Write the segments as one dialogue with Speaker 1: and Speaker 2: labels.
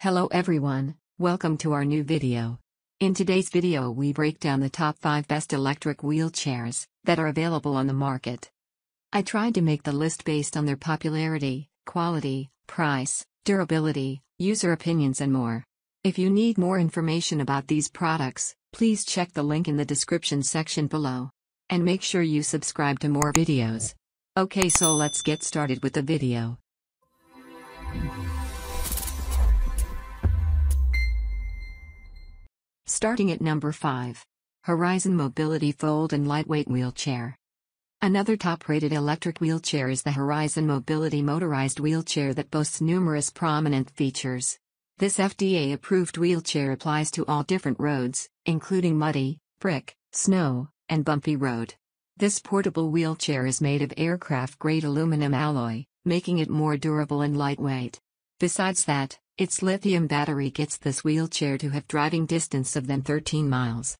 Speaker 1: Hello everyone, welcome to our new video. In today's video we break down the top 5 best electric wheelchairs that are available on the market. I tried to make the list based on their popularity, quality, price, durability, user opinions and more. If you need more information about these products, please check the link in the description section below. And make sure you subscribe to more videos. Okay so let's get started with the video. Starting at number 5. Horizon Mobility Fold and Lightweight Wheelchair. Another top-rated electric wheelchair is the Horizon Mobility motorized wheelchair that boasts numerous prominent features. This FDA-approved wheelchair applies to all different roads, including muddy, brick, snow, and bumpy road. This portable wheelchair is made of aircraft-grade aluminum alloy, making it more durable and lightweight. Besides that, its lithium battery gets this wheelchair to have driving distance of than 13 miles.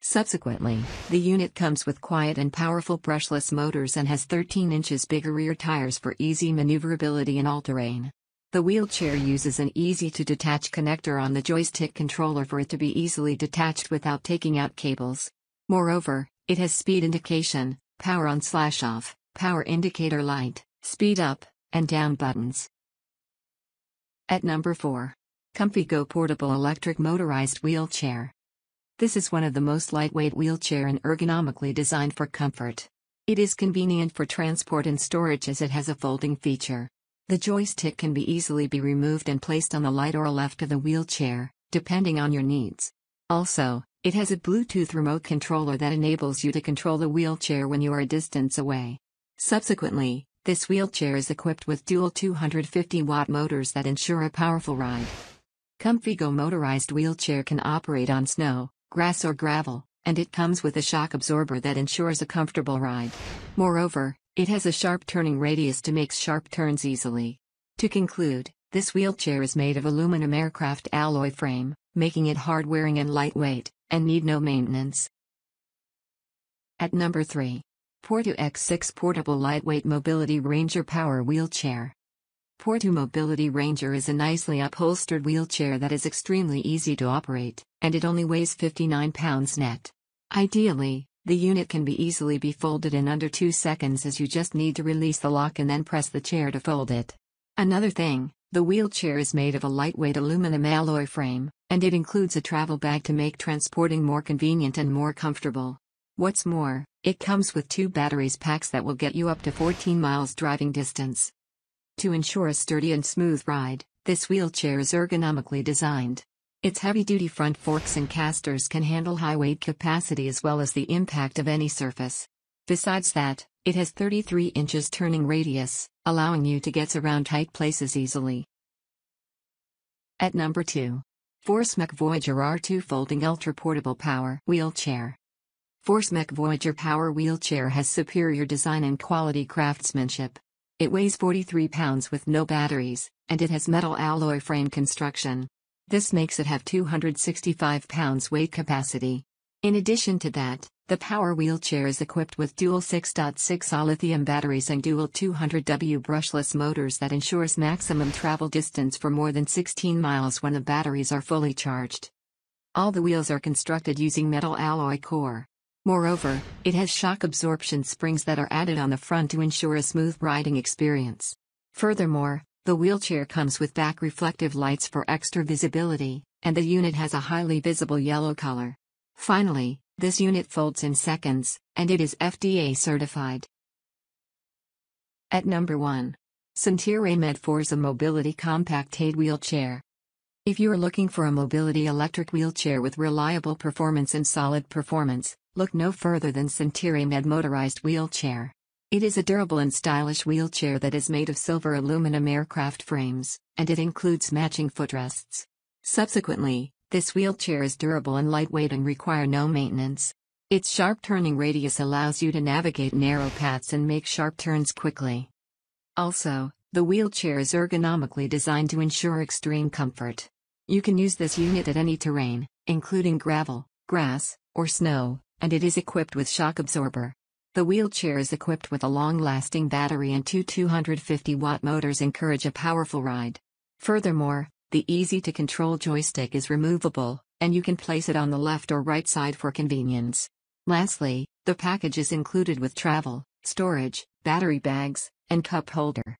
Speaker 1: Subsequently, the unit comes with quiet and powerful brushless motors and has 13 inches bigger rear tires for easy maneuverability in all terrain. The wheelchair uses an easy to detach connector on the joystick controller for it to be easily detached without taking out cables. Moreover, it has speed indication, power on slash off, power indicator light, speed up, and down buttons. At number 4. ComfyGO Portable Electric Motorized Wheelchair. This is one of the most lightweight wheelchair and ergonomically designed for comfort. It is convenient for transport and storage as it has a folding feature. The joystick can be easily be removed and placed on the right or left of the wheelchair, depending on your needs. Also, it has a Bluetooth remote controller that enables you to control the wheelchair when you are a distance away. Subsequently, this wheelchair is equipped with dual 250 watt motors that ensure a powerful ride. ComfyGO motorized wheelchair can operate on snow, grass or gravel, and it comes with a shock absorber that ensures a comfortable ride. Moreover, it has a sharp turning radius to make sharp turns easily. To conclude, this wheelchair is made of aluminum aircraft alloy frame, making it hard-wearing and lightweight, and need no maintenance. At number 3. Porto X6 Portable Lightweight Mobility Ranger Power Wheelchair. Porto Mobility Ranger is a nicely upholstered wheelchair that is extremely easy to operate, and it only weighs 59 pounds net. Ideally, the unit can be easily be folded in under 2 seconds as you just need to release the lock and then press the chair to fold it. Another thing, the wheelchair is made of a lightweight aluminum alloy frame, and it includes a travel bag to make transporting more convenient and more comfortable. What's more, it comes with two batteries packs that will get you up to 14 miles driving distance. To ensure a sturdy and smooth ride, this wheelchair is ergonomically designed. Its heavy-duty front forks and casters can handle high weight capacity as well as the impact of any surface. Besides that, it has 33 inches turning radius, allowing you to get around tight places easily. At number 2. ForceMech Voyager R2 Folding Ultra Portable Power Wheelchair. ForceMech Voyager Power Wheelchair has superior design and quality craftsmanship. It weighs 43 pounds with no batteries, and it has metal alloy frame construction. This makes it have 265 pounds weight capacity. In addition to that, the power wheelchair is equipped with dual 6.6 lithium batteries and dual 200W brushless motors that ensures maximum travel distance for more than 16 miles when the batteries are fully charged. All the wheels are constructed using metal alloy core. Moreover, it has shock absorption springs that are added on the front to ensure a smooth riding experience. Furthermore, the wheelchair comes with back reflective lights for extra visibility, and the unit has a highly visible yellow color. Finally, this unit folds in seconds, and it is FDA certified. At number 1. Sentire Med Forza Mobility Compact Aid Wheelchair. If you are looking for a mobility electric wheelchair with reliable performance and solid performance, look no further than Sentire Med motorized wheelchair. It is a durable and stylish wheelchair that is made of silver aluminum aircraft frames, and it includes matching footrests. Subsequently, this wheelchair is durable and lightweight and require no maintenance. Its sharp turning radius allows you to navigate narrow paths and make sharp turns quickly. Also, the wheelchair is ergonomically designed to ensure extreme comfort. You can use this unit at any terrain, including gravel, grass, or snow, and it is equipped with shock absorber. The wheelchair is equipped with a long-lasting battery and two 250-watt motors encourage a powerful ride. Furthermore, The easy to control joystick is removable, and you can place it on the left or right side for convenience. Lastly, the package is included with travel, storage, battery bags, and cup holder.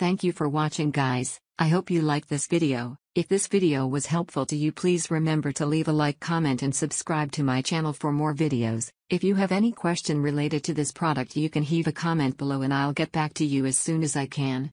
Speaker 1: Thank you for watching guys, I hope you liked this video. If this video was helpful to you please remember to leave a like comment and subscribe to my channel for more videos. If you have any question related to this product you can leave a comment below and I'll get back to you as soon as I can.